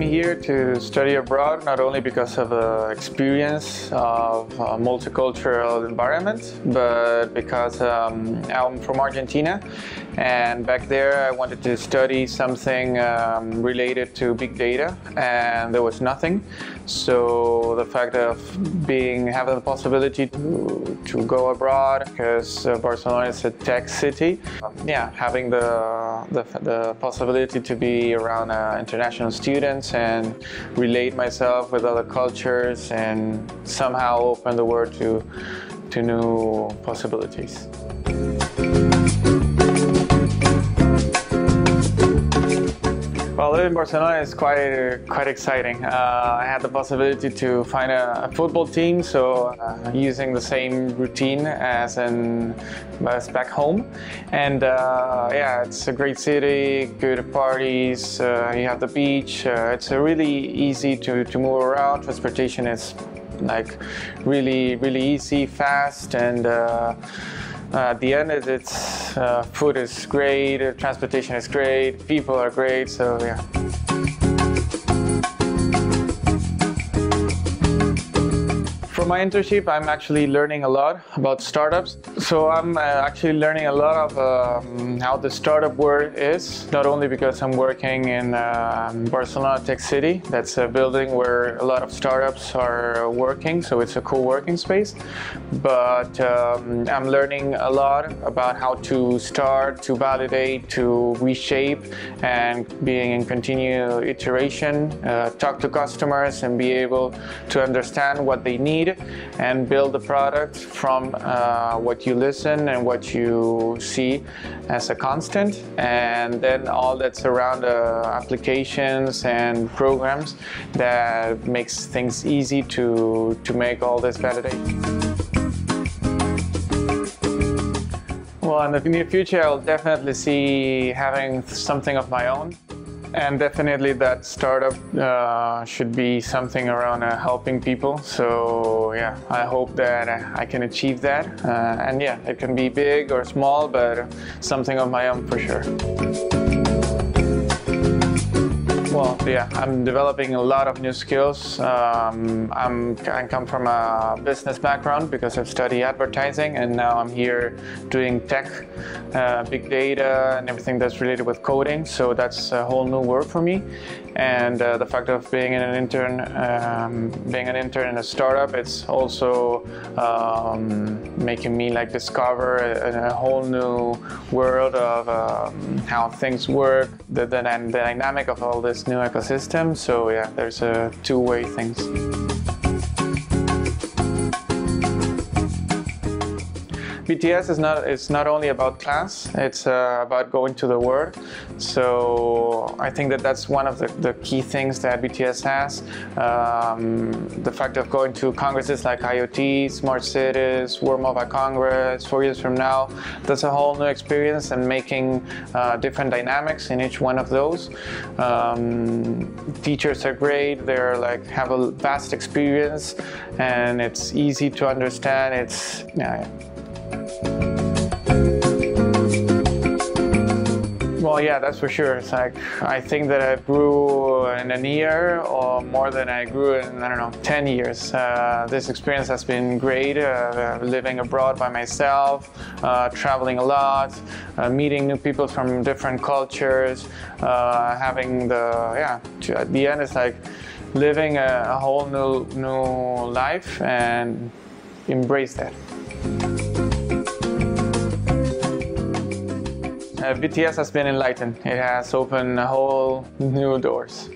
here to study abroad, not only because of the experience of a multicultural environment, but because um, I'm from Argentina and back there I wanted to study something um, related to big data and there was nothing. So the fact of being having the possibility to, to go abroad because uh, Barcelona is a tech city, yeah, having the, the, the possibility to be around uh, international students and relate myself with other cultures and somehow open the world to, to new possibilities. Living in Barcelona is quite quite exciting. Uh, I had the possibility to find a, a football team, so uh, using the same routine as in as back home. And uh, yeah, it's a great city, good parties. Uh, you have the beach. Uh, it's really easy to to move around. Transportation is like really really easy, fast, and uh, at the end, it's uh, food is great, transportation is great, people are great, so yeah. My internship, I'm actually learning a lot about startups. So I'm uh, actually learning a lot of um, how the startup world is, not only because I'm working in uh, Barcelona Tech City, that's a building where a lot of startups are working, so it's a co-working space, but um, I'm learning a lot about how to start, to validate, to reshape, and being in continual iteration, uh, talk to customers and be able to understand what they need and build the product from uh, what you listen and what you see as a constant and then all that's around uh, applications and programs that makes things easy to, to make all this validate. Well, in the near future, I'll definitely see having something of my own. And definitely that startup uh, should be something around uh, helping people. So yeah, I hope that I can achieve that. Uh, and yeah, it can be big or small, but something of my own for sure. Well, yeah, I'm developing a lot of new skills. Um, I'm, I come from a business background because I've studied advertising and now I'm here doing tech, uh, big data and everything that's related with coding. So that's a whole new world for me. And uh, the fact of being an intern, um, being an intern in a startup, it's also um, making me like discover a, a, whole new world of um, how things work, the, the, the dynamic of all this new ecosystem. So yeah, there's a two-way things. BTS is not it's not only about class, it's uh, about going to the world. So I think that that's one of the, the key things that BTS has. Um, the fact of going to congresses like IoT, Smart Cities, World Mobile Congress, four years from now, that's a whole new experience and making uh, different dynamics in each one of those. Um, teachers are great, they're like have a vast experience and it's easy to understand. It's yeah, well, yeah, that's for sure. It's like I think that I grew in a year or more than I grew in I don't know 10 years. Uh, this experience has been great. Uh, living abroad by myself, uh, traveling a lot, uh, meeting new people from different cultures, uh, having the yeah. At the end, it's like living a, a whole new new life and embrace that. Uh, BTS has been enlightened. It has opened a whole new doors.